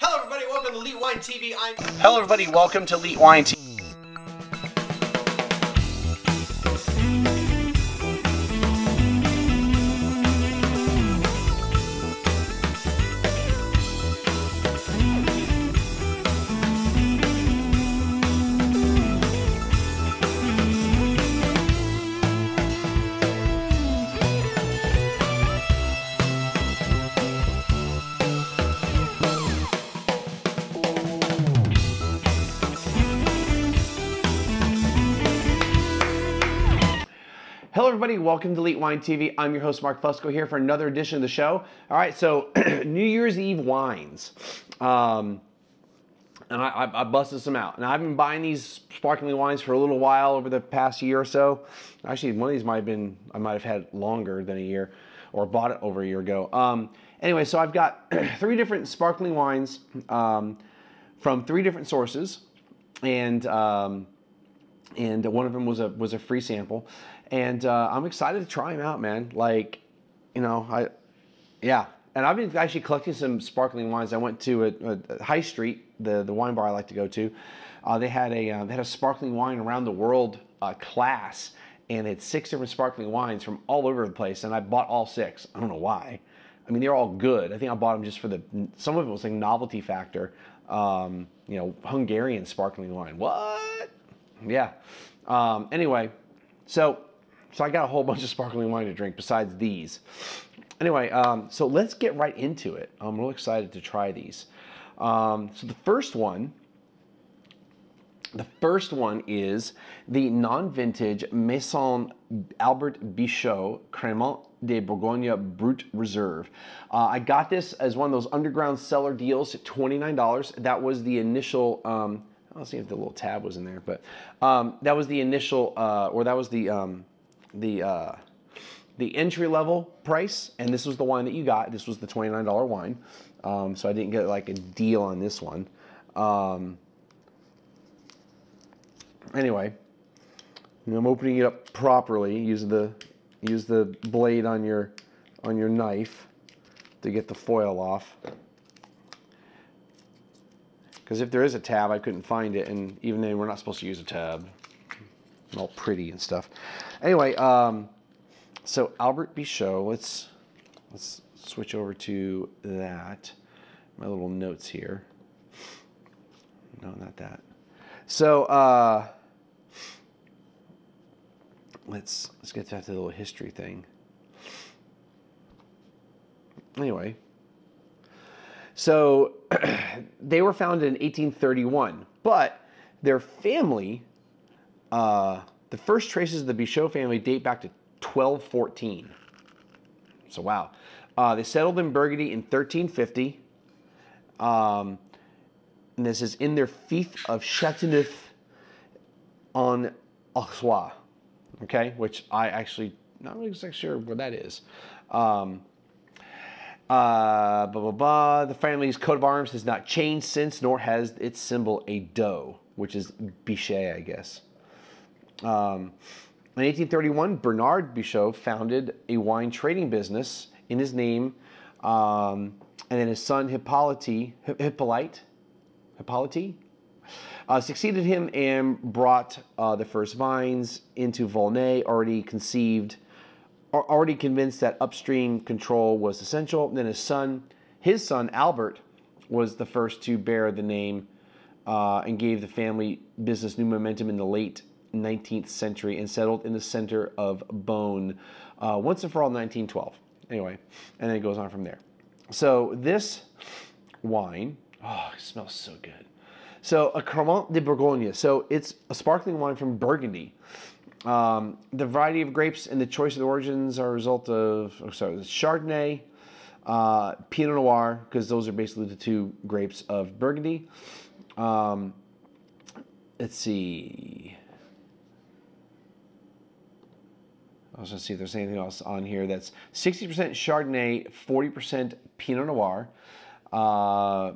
Hello, everybody. Welcome to Elite Wine TV. I'm. Hello, everybody. Welcome to Elite Wine TV. Welcome to Elite Wine TV. I'm your host, Mark Fusco, here for another edition of the show. All right, so New Year's Eve wines. Um, and I, I, busted some out. And I've been buying these sparkling wines for a little while over the past year or so. Actually, one of these might have been, I might have had longer than a year or bought it over a year ago. Um, anyway, so I've got three different sparkling wines um, from three different sources. And um, and one of them was a was a free sample, and uh, I'm excited to try them out, man. Like, you know, I, yeah, and I've been actually collecting some sparkling wines. I went to a, a High Street, the the wine bar I like to go to. Uh, they had a uh, they had a sparkling wine around the world uh, class, and it's six different sparkling wines from all over the place, and I bought all six. I don't know why. I mean, they're all good. I think I bought them just for the some of it was like novelty factor. Um, you know, Hungarian sparkling wine. What? Yeah. Um, anyway, so so I got a whole bunch of sparkling wine to drink besides these. Anyway, um, so let's get right into it. I'm real excited to try these. Um, so the first one, the first one is the non-vintage Maison Albert Bichot Cremant de Bourgogne Brut Reserve. Uh, I got this as one of those underground cellar deals at $29. That was the initial um, I'll see if the little tab was in there, but um, that was the initial, uh, or that was the um, the uh, the entry level price, and this was the wine that you got. This was the twenty nine dollar wine, um, so I didn't get like a deal on this one. Um, anyway, I'm opening it up properly. Use the use the blade on your on your knife to get the foil off. Because if there is a tab, I couldn't find it, and even then, we're not supposed to use a tab. All pretty and stuff. Anyway, um, so Albert Bichot, let's let's switch over to that. My little notes here. No, not that. So uh, let's let's get back to the little history thing. Anyway, so they were founded in 1831, but their family, uh, the first traces of the Bichot family date back to 1214. So wow. Uh, they settled in Burgundy in 1350. Um, and this is in their fief of Chateauneuf on Auxois, okay, which I actually not really exactly sure where that is. Um, uh, blah, blah, blah. The family's coat of arms has not changed since, nor has its symbol a doe, which is Bichet, I guess. Um, in 1831, Bernard Bichot founded a wine trading business in his name, um, and then his son Hippolyte, Hippolyte, Hippolyte uh, succeeded him and brought uh, the first vines into Volnay, already conceived already convinced that upstream control was essential. Then his son, his son Albert, was the first to bear the name uh, and gave the family business new momentum in the late 19th century and settled in the center of Beaune uh, once and for all 1912. Anyway, and then it goes on from there. So this wine, oh, it smells so good. So a Cremant de Bourgogne. So it's a sparkling wine from Burgundy. Um, the variety of grapes and the choice of the origins are a result of, oh, sorry, Chardonnay, uh, Pinot Noir, because those are basically the two grapes of Burgundy. Um, let's see. I was going to see if there's anything else on here that's 60% Chardonnay, 40% Pinot Noir. Uh,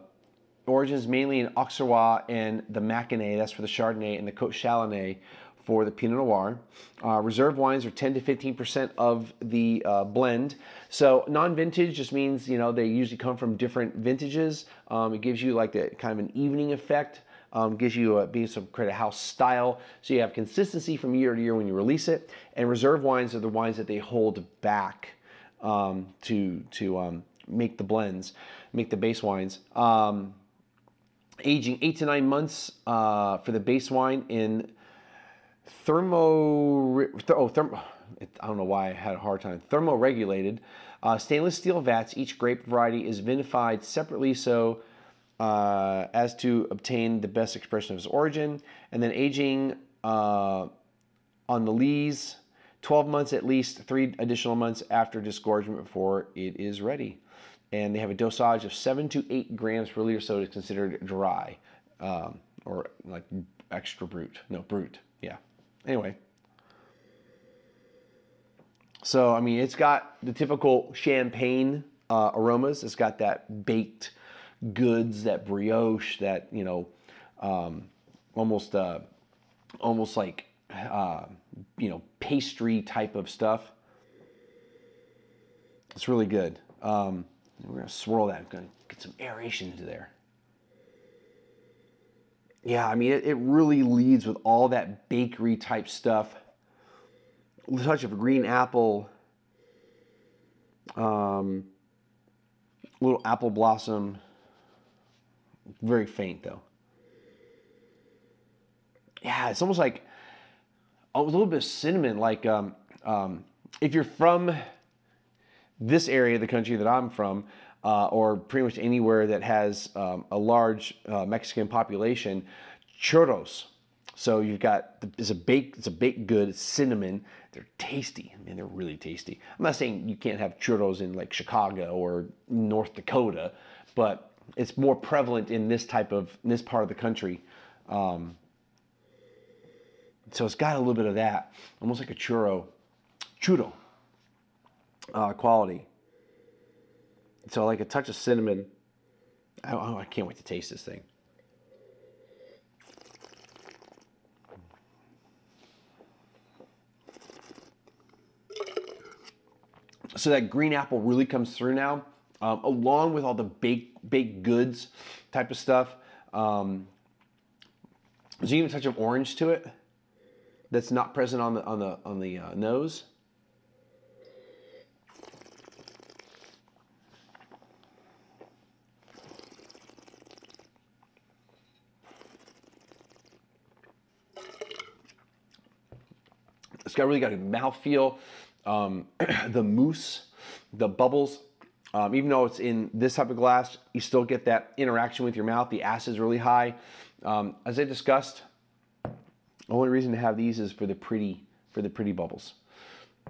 origins mainly in Auxerrois and the Mâconnais, that's for the Chardonnay, and the Côte Chalonnais for the Pinot Noir. Uh, reserve wines are 10 to 15% of the uh, blend. So non-vintage just means, you know, they usually come from different vintages. Um, it gives you like the kind of an evening effect. Um, gives you a being some a house style, so you have consistency from year to year when you release it. And reserve wines are the wines that they hold back um, to to um, make the blends, make the base wines. Um, aging eight to nine months uh, for the base wine in thermo, oh, thermo, I don't know why I had a hard time, thermoregulated uh, stainless steel vats. Each grape variety is vinified separately so uh, as to obtain the best expression of its origin. And then aging uh, on the lees, 12 months at least, three additional months after disgorgement before it is ready and they have a dosage of seven to eight grams per liter, so it's considered dry um, or like extra brut. No, brut. Anyway. So, I mean, it's got the typical champagne uh, aromas. It's got that baked goods, that brioche, that, you know, um, almost, uh, almost like, uh, you know, pastry type of stuff. It's really good. Um, we're gonna swirl that. We're gonna get some aeration into there. Yeah, I mean, it, it really leads with all that bakery type stuff. A touch of green apple, um, little apple blossom. Very faint though. Yeah, it's almost like a little bit of cinnamon. Like um, um, if you're from this area of the country that I'm from, uh, or pretty much anywhere that has um, a large uh, Mexican population, churros. So you've got it's a baked it's a baked good cinnamon. They're tasty. I mean, they're really tasty. I'm not saying you can't have churros in like Chicago or North Dakota, but it's more prevalent in this type of this part of the country. Um, so it's got a little bit of that, almost like a churro, churro uh, quality. So like a touch of cinnamon. Oh, I can't wait to taste this thing. So that green apple really comes through now, um, along with all the baked baked goods type of stuff. Um, there's even a touch of orange to it that's not present on the on the on the uh, nose. Got really got a mouthfeel. Um, the mousse, the bubbles, um, even though it's in this type of glass, you still get that interaction with your mouth. The acid is really high. Um, as I discussed, the only reason to have these is for the pretty for the pretty bubbles.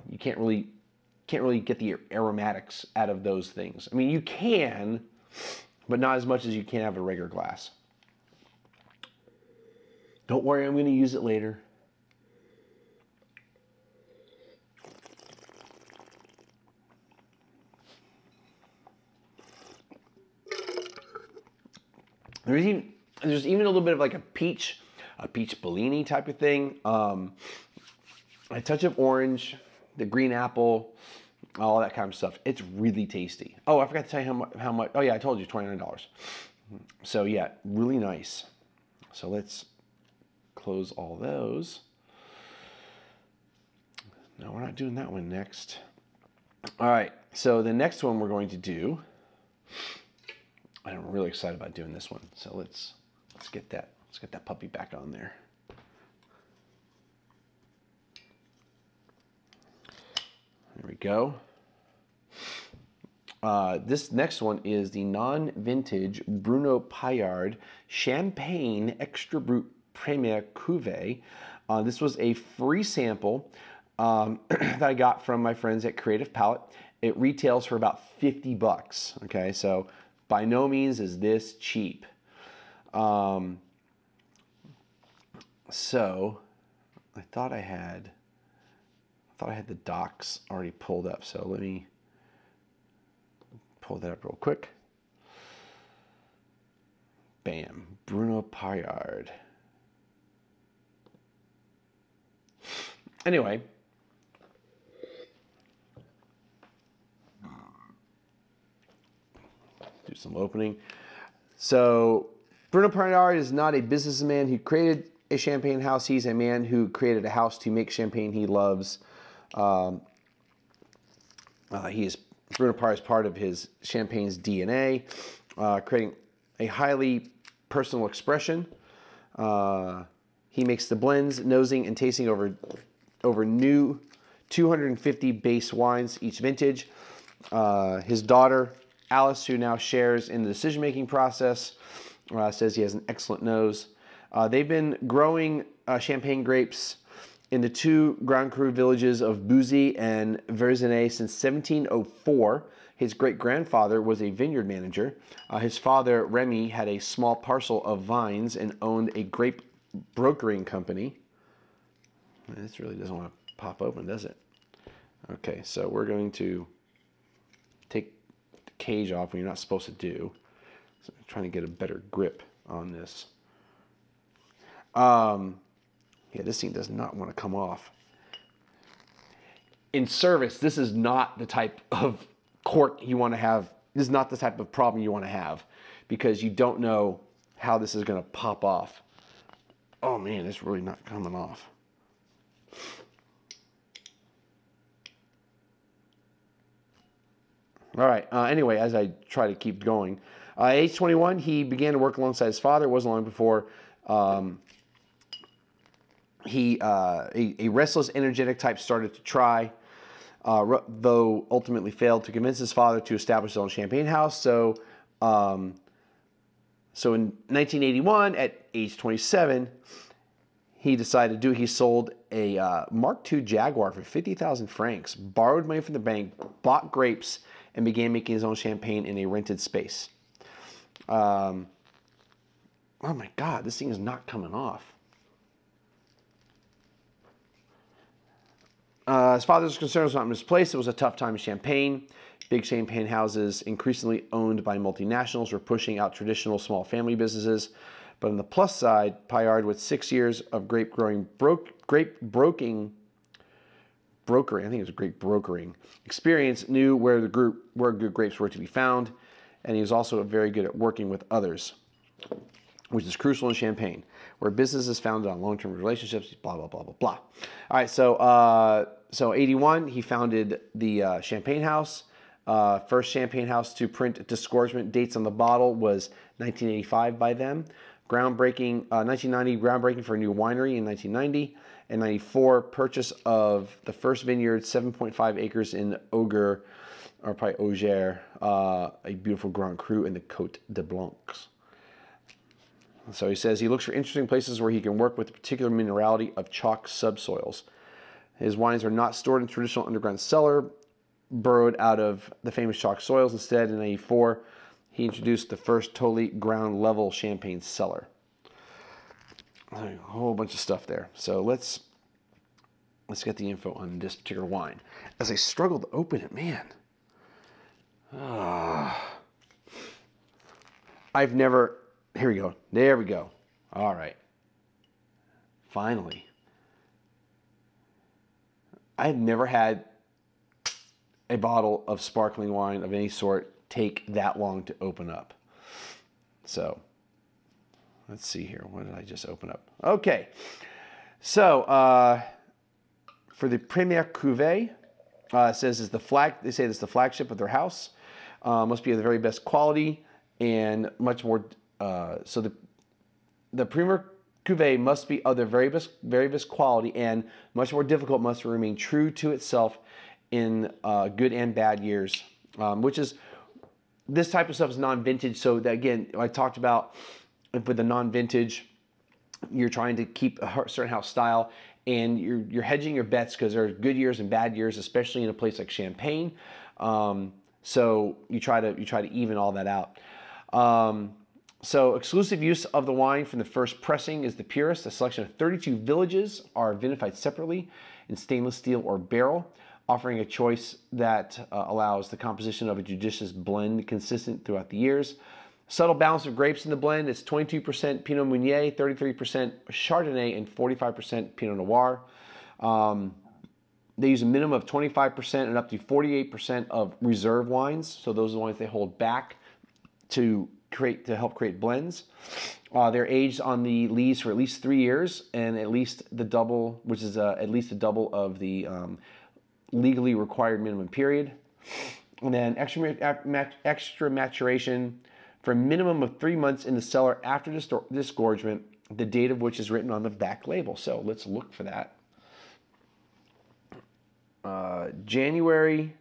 You can't really can't really get the aromatics out of those things. I mean, you can, but not as much as you can have a regular glass. Don't worry, I'm going to use it later. There's even there's even a little bit of like a peach, a peach Bellini type of thing. Um, a touch of orange, the green apple, all that kind of stuff. It's really tasty. Oh, I forgot to tell you how much. How much? Oh yeah, I told you twenty nine dollars. So yeah, really nice. So let's close all those. No, we're not doing that one next. All right, so the next one we're going to do I'm really excited about doing this one. So let's let's get that let's get that puppy back on there. There we go. Uh, this next one is the non-vintage Bruno Paillard Champagne Extra Brut Premier Cuvée. Uh, this was a free sample um, that I got from my friends at Creative Palette. It retails for about 50 bucks. Okay, so by no means is this cheap. Um, so I thought I had I thought I had the docs already pulled up. So let me pull that up real quick. Bam, Bruno Paillard. anyway, some opening. So Bruno Paillard is not a businessman who created a champagne house. He's a man who created a house to make champagne he loves. Um, uh, he is Bruno Paillard is part of his champagne's DNA, uh, creating a highly personal expression. Uh, he makes the blends, nosing, and tasting over over new 250 base wines each vintage. Uh, his daughter Alice, who now shares in the decision making process, uh, says he has an excellent nose. Uh, they've been growing uh, champagne grapes in the two Grand Cru villages of Bouzy and Verzenay since 1704. His great grandfather was a vineyard manager. Uh, his father, Remy, had a small parcel of vines and owned a grape brokering company. This really doesn't want to pop open, does it? Okay, so we're going to cage off when you're not supposed to do. So I'm trying to get a better grip on this. Um, yeah, this thing does not want to come off. In service, this is not the type of cork you want to have. This is not the type of problem you want to have because you don't know how this is going to pop off. Oh man, it's really not coming off. All right. Uh, anyway, as I try to keep going, uh, age 21, he began to work alongside his father. It wasn't long before um, he, uh, a, a, restless, energetic type, started to try, uh, though ultimately failed to convince his father to establish his own champagne house. So, um, so in 1981, at age 27, he decided to do. He sold a uh, Mark II Jaguar for 50,000 francs, borrowed money from the bank, bought grapes, and began making his own champagne in a rented space. Um, oh my God, this thing is not coming off. Uh, his father's concern was not misplaced. It was a tough time in Champagne. Big champagne houses, increasingly owned by multinationals, were pushing out traditional small family businesses. But on the plus side, Paillard, with six years of grape growing, broke, grape broking, brokering, I think it was a grape brokering experience, knew where the group where good grapes were to be found, and he was also very good at working with others, which is crucial in Champagne, where business is founded on long-term relationships. Blah blah blah blah blah. All right, so uh, so 81, he founded the uh, Champagne House. Uh, first Champagne House to print disgorgement dates on the bottle was 1985 by them. Groundbreaking, uh, 1990, groundbreaking for a new winery in 1990. And 94, purchase of the first vineyard, 7.5 acres in Auger, or probably Auger, uh, a beautiful Grand Cru in the Côte de Blancs. So he says he looks for interesting places where he can work with the particular minerality of chalk subsoils. His wines are not stored in traditional underground cellar, burrowed out of the famous chalk soils. Instead, in 84, he introduced the first totally ground level champagne cellar. A whole bunch of stuff there. So let's let's get the info on this particular wine. As I struggle to open it, man. Ah. I've never here we go. There we go. All right. Finally. I've never had a bottle of sparkling wine of any sort take that long to open up. So let's see here. What did I just open up? Okay. So uh, for the Premier Cuvée, uh, says is the flag. They say it's the flagship of their house. Uh, must be of the very best quality and much more. Uh, so the the Premier Cuvée must be of the very best, very best quality and much more difficult. Must remain true to itself in uh, good and bad years, um, which is this type of stuff is non-vintage. So that, again, I talked about with the non-vintage, you're trying to keep a certain house style and you're, you're hedging your bets because there are good years and bad years, especially in a place like Champagne. Um, so you try to you try to even all that out. Um, so exclusive use of the wine from the first pressing is the purest. A selection of 32 villages are vinified separately in stainless steel or barrel offering a choice that uh, allows the composition of a judicious blend consistent throughout the years. Subtle balance of grapes in the blend. It's 22% Pinot Meunier, 33% Chardonnay, and 45% Pinot Noir. Um, they use a minimum of 25% and up to 48% of reserve wines. So those are the ones they hold back to create to help create blends. Uh, they're aged on the lees for at least three years and at least the double, which is uh, at least a double of the um, legally required minimum period. And then extra, extra maturation for a minimum of three months in the cellar after disgorgement, the date of which is written on the back label. So let's look for that. Uh, January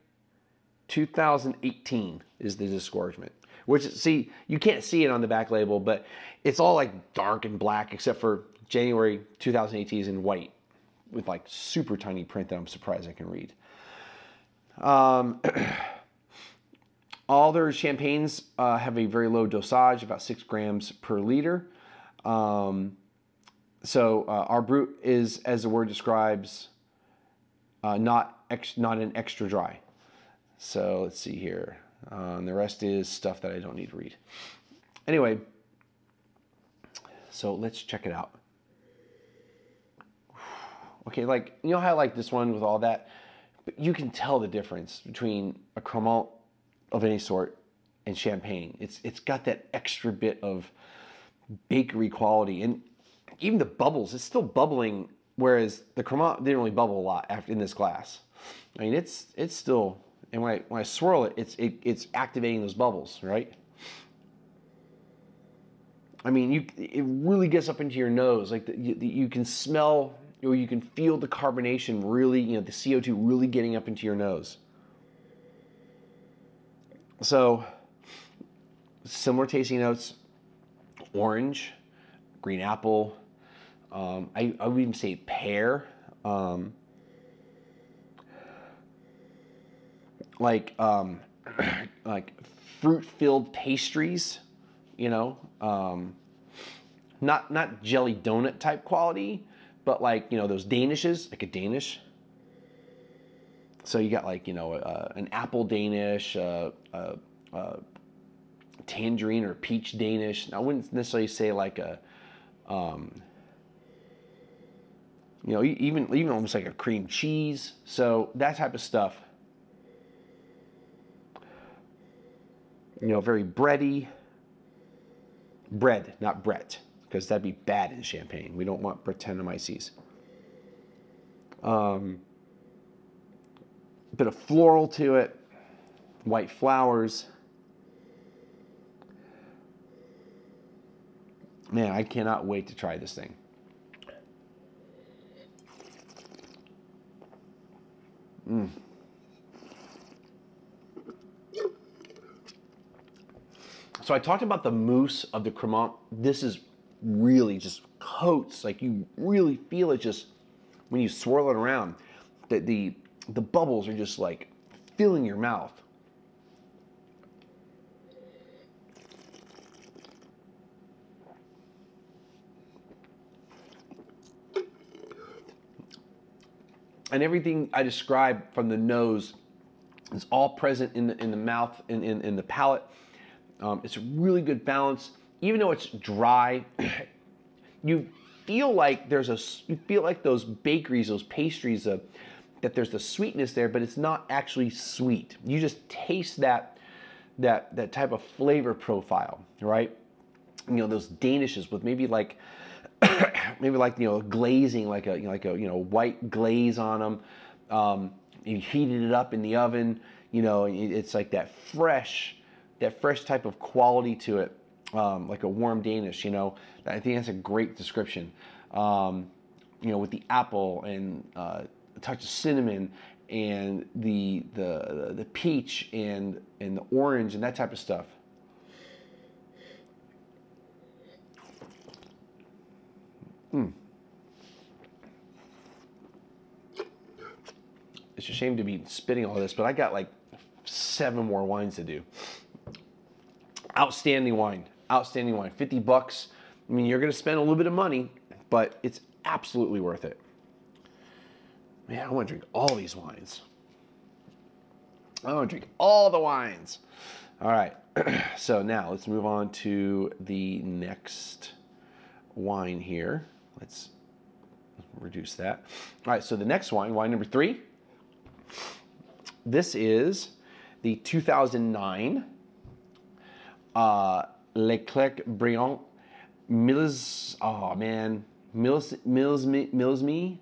2018 is the disgorgement. Which, see, you can't see it on the back label, but it's all like dark and black except for January 2018 is in white with like super tiny print that I'm surprised I can read. Um, all their champagnes uh, have a very low dosage, about six grams per liter. Um, so uh, our brut is, as the word describes, uh, not ex- not an extra dry. So let's see here. And the rest is stuff that I don't need to read. Anyway, so let's check it out. Okay, like you know how I like this one with all that, but you can tell the difference between a Cremant of any sort and champagne. It's it's got that extra bit of bakery quality, and even the bubbles. It's still bubbling, whereas the Cremant didn't really bubble a lot after in this glass. I mean, it's it's still, and when I when I swirl it, it's it, it's activating those bubbles, right? I mean, you it really gets up into your nose, like the, you, you can smell or you can feel the carbonation really, you know, the CO2 really getting up into your nose. So, similar tasting notes orange, green apple, um, I, I, would even say pear. Um, like um, like fruit filled pastries, you know, um, not not jelly donut type quality, but like you know those danishes, like a Danish. So you got like you know uh, an apple Danish, uh, uh, uh, tangerine or peach Danish. I wouldn't necessarily say like a, um, you know, even even almost like a cream cheese. So that type of stuff. You know, very bready. Bread, not Brett, because that'd be bad in champagne. We don't want Brettanomyces. Um, a bit of floral to it, white flowers. Man, I cannot wait to try this thing. Mm. So I talked about the mousse of the Cremant. This is really just coats, like you really feel it just when you swirl it around. That the the bubbles are just like filling your mouth. And everything I described from the nose is all present in the, in the mouth, in, in, in the palate. Um, it's a really good balance. Even though it's dry, you feel like there's a, you feel like those bakeries, those pastries, uh, that there's the sweetness there, but it's not actually sweet. You just taste that that that type of flavor profile, right? You know, those danishes with maybe like maybe like you know glazing, like a you know, like a you know white glaze on them. Um, you heated it up in the oven. You know, it's like that fresh, that fresh type of quality to it, um, like a warm Danish. You know, I think that's a great description. Um, you know, with the apple and uh, a touch of cinnamon and the the the peach and and the orange and that type of stuff. Hmm. It's a shame to be spitting all this, but I got like seven more wines to do. Outstanding wine. Outstanding wine. 50 bucks. I mean, you're going to spend a little bit of money, but it's absolutely worth it. Man, I want to drink all these wines. I want to drink all the wines. All right. so now let's move on to the next wine here. Let's reduce that. All right, so the next wine, wine number three. This is the 2009 uh, Leclerc Briant Mills. Oh man, Mills Mills Mills me.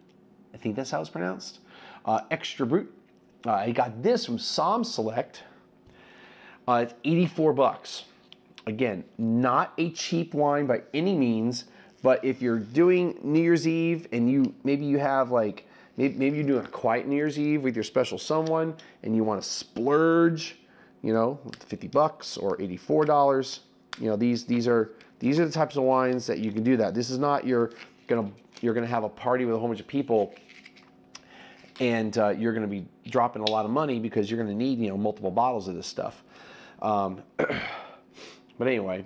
I think that's how it's pronounced. Uh, extra brut. Uh, I got this from Somm Select. Uh, it's 84 bucks. Again, not a cheap wine by any means, but if you're doing New Year's Eve and you maybe you have like maybe, maybe you're doing a quiet New Year's Eve with your special someone and you want to splurge, you know, 50 bucks or $84. You know, these these are these are the types of wines that you can do that. This is not you're gonna you're gonna have a party with a whole bunch of people and uh, you're going to be dropping a lot of money because you're going to need you know multiple bottles of this stuff. Um, but anyway,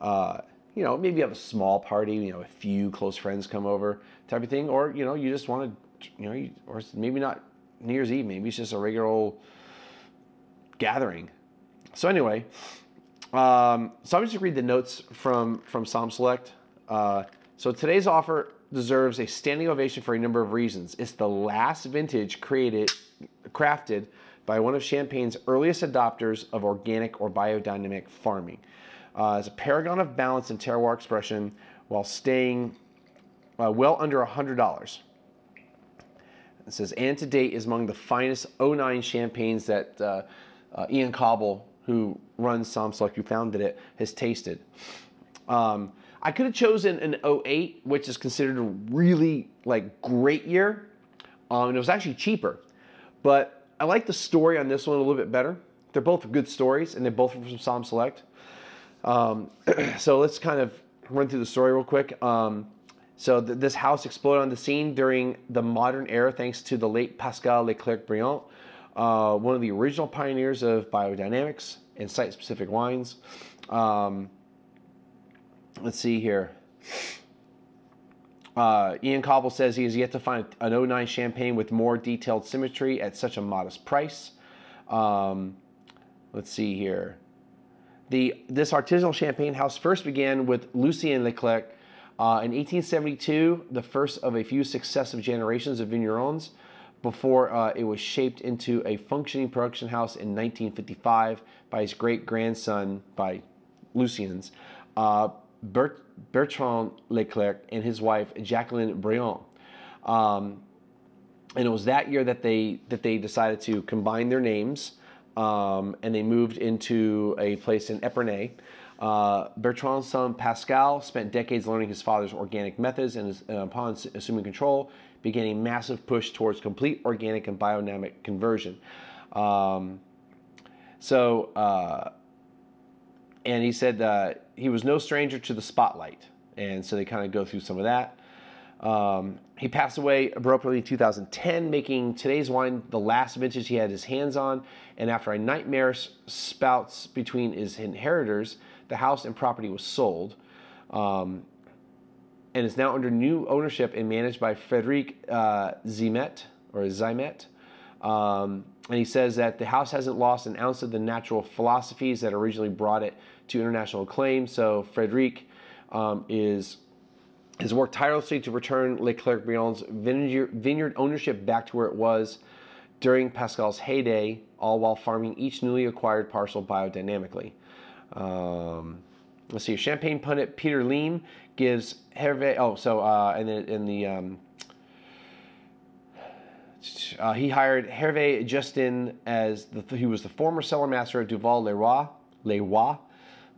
uh, you know maybe you have a small party, you know a few close friends come over type of thing, or you know you just want to you know you, or maybe not New Year's Eve, maybe it's just a regular old gathering. So anyway, um, so I'm just read the notes from from Somm Select. Uh, so today's offer deserves a standing ovation for a number of reasons. It's the last vintage created, crafted by one of Champagne's earliest adopters of organic or biodynamic farming. Uh, it's a paragon of balance and terroir expression while staying uh, well under $100. It says, and to date is among the finest 09 champagnes that uh, uh, Ian Cauble, who runs Somm Select, who founded it, has tasted. Um, I could have chosen an 08, which is considered a really like great year. Um, and it was actually cheaper. But I like the story on this one a little bit better. They're both good stories, and they're both from Somm Select. Um, so let's kind of run through the story real quick. Um, so th- this house exploded on the scene during the modern era thanks to the late Pascal Leclerc Briant, uh, one of the original pioneers of biodynamics and site-specific wines. Um, let's see here. Uh, Ian Cauble says he has yet to find an 09 champagne with more detailed symmetry at such a modest price. Um, let's see here. The, this artisanal champagne house first began with Lucien Leclerc uh, in 1872, the first of a few successive generations of vignerons, before uh, it was shaped into a functioning production house in 1955 by his great grandson, by Lucien's. Uh, Bert, Bertrand Leclerc and his wife Jacqueline Briant. Um, and it was that year that they that they decided to combine their names, um, and they moved into a place in Epernay. Uh, Bertrand's son Pascal spent decades learning his father's organic methods, and upon assuming control, began a massive push towards complete organic and biodynamic conversion. Um, so. Uh, and he said uh, he was no stranger to the spotlight. And so they kind of go through some of that. Um, he passed away abruptly in 2010, making today's wine the last vintage he had his hands on. And after a nightmare spouts between his inheritors, the house and property was sold. Um, and is now under new ownership and managed by Frederic uh, Zeimett or Zeimett. Um, and he says that the house hasn't lost an ounce of the natural philosophies that originally brought it to international acclaim. So Frederic um, is has worked tirelessly to return Leclerc Briant's vineyard ownership back to where it was during Pascal's heyday, all while farming each newly acquired parcel biodynamically. Um, let's see, Champagne pundit Peter Liem gives Hervé. Oh, so uh, in the in the um, uh, he hired Hervé Jestin as the, he was the former cellar master at Duval Leroy, Leroy,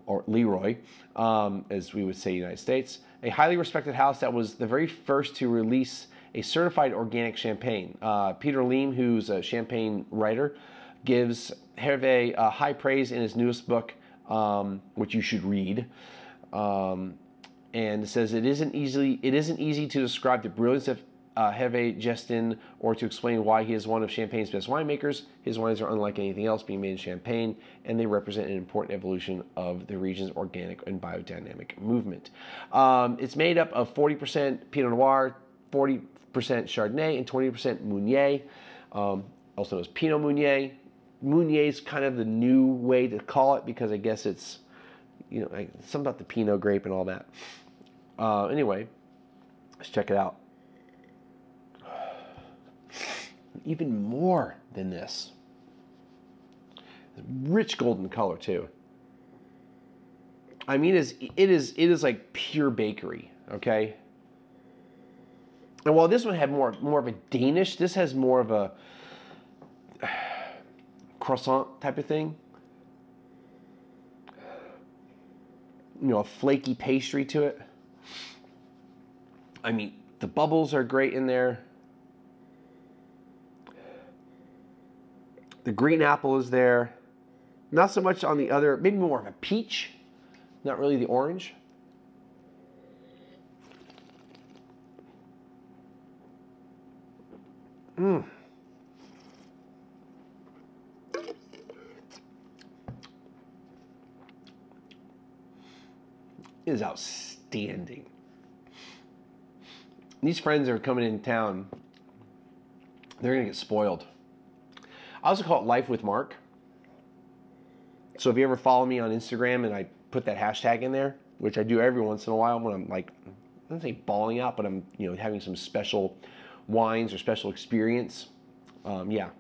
or Leroy, um, as we would say United States, a highly respected house that was the very first to release a certified organic champagne. Uh, Peter Liem, who's a champagne writer, gives Hervé uh, high praise in his newest book, um, which you should read. Um, and says it isn't easily it isn't easy to describe the brilliance of uh, Hervé Jestin or to explain why he is one of Champagne's best winemakers. His wines are unlike anything else being made in Champagne, and they represent an important evolution of the region's organic and biodynamic movement. Um, it's made up of 40% Pinot Noir, 40% Chardonnay, and 20% Meunier, um, also known as Pinot Meunier. Meunier is kind of the new way to call it because I guess it's, you know, something about the Pinot grape and all that. Uh, anyway, let's check it out. Even more than this. Rich golden color too. I mean, it is it is it is like pure bakery. Okay. And while this one had more more of a Danish, this has more of a croissant type of thing. You know, a flaky pastry to it. I mean, the bubbles are great in there. The green apple is there. Not so much on the other, maybe more of a peach, not really the orange. Mmm. is outstanding. These friends are coming in town. They're gonna get spoiled. I also call it Life with Mark. So if you ever follow me on Instagram and I put that hashtag in there, which I do every once in a while when I'm like, I don't say balling out, but I'm you know having some special wines or special experience. Um, yeah.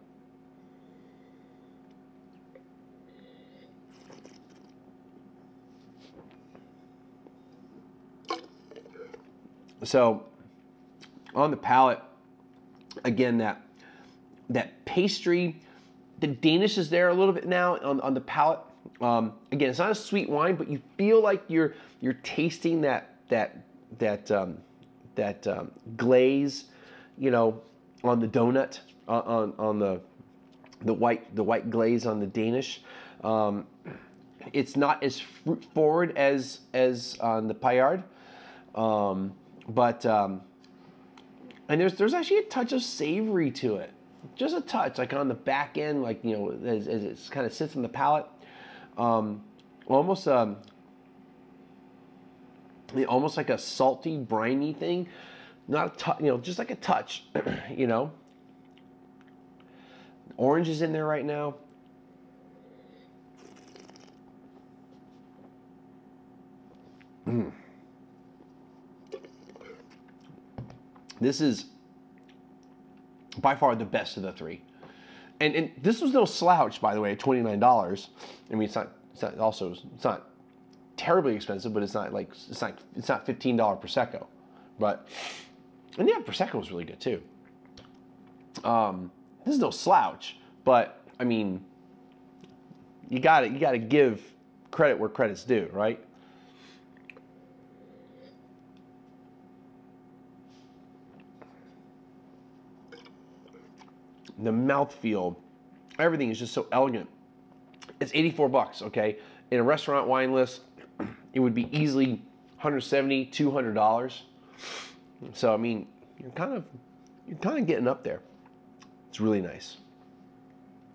So on the palate, again that that pastry, the Danish is there a little bit now on, on the palate. Um, again, it's not a sweet wine, but you feel like you're you're tasting that that that um, that um, glaze, you know, on the donut uh, on on the the white the white glaze on the Danish. Um, it's not as fruit forward as as on the Paillard, um, but um, and there's there's actually a touch of savory to it, just a touch, like on the back end, like you know, as, as it kind of sits in the palate, um, almost um, almost like a salty, briny thing, not a touch, you know, just like a touch, you know. Orange is in there right now. Mm. This is by far the best of the three. And, and this was no slouch, by the way, at $29. I mean, it's not, it's not also, it's not terribly expensive, but it's not like, it's not, it's not $15 Prosecco. But, and yeah, Prosecco was really good too. Um, this is no slouch, but I mean, you got it. you got to give credit where credit's due, right? The mouthfeel, everything is just so elegant. It's 84 bucks, okay? In a restaurant wine list, it would be easily 170, 200 dollars. So I mean, you're kind of you're kind of getting up there. It's really nice.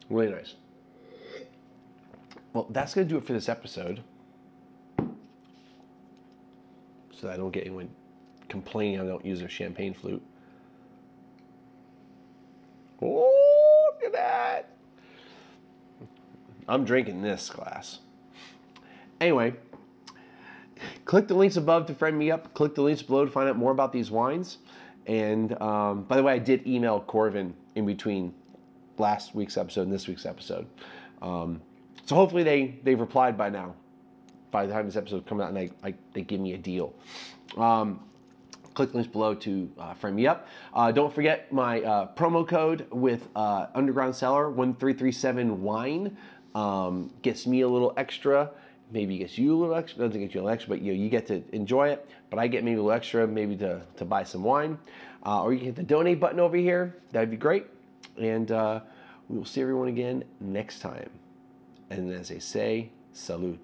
Really nice. Well, that's going to do it for this episode. So that I don't get anyone complaining I don't use their champagne flute. Oh, look at that. I'm drinking this glass. Anyway, click the links above to friend me up. Click the links below to find out more about these wines. And um, by the way, I did email Corvin in between last week's episode and this week's episode. Um, so hopefully they, they've replied by now, by the time this episode comes out and they, I, they give me a deal. Um, click links below to uh, frame me up. Uh, don't forget my uh, promo code with uh, Underground Cellar 1337 Wine um, gets me a little extra. Maybe gets you a little extra. Doesn't get you a little extra, but you know, you get to enjoy it. But I get maybe a little extra, maybe to, to buy some wine. Uh, or you can hit the donate button over here. That'd be great. And uh, we will see everyone again next time. And as they say, salute.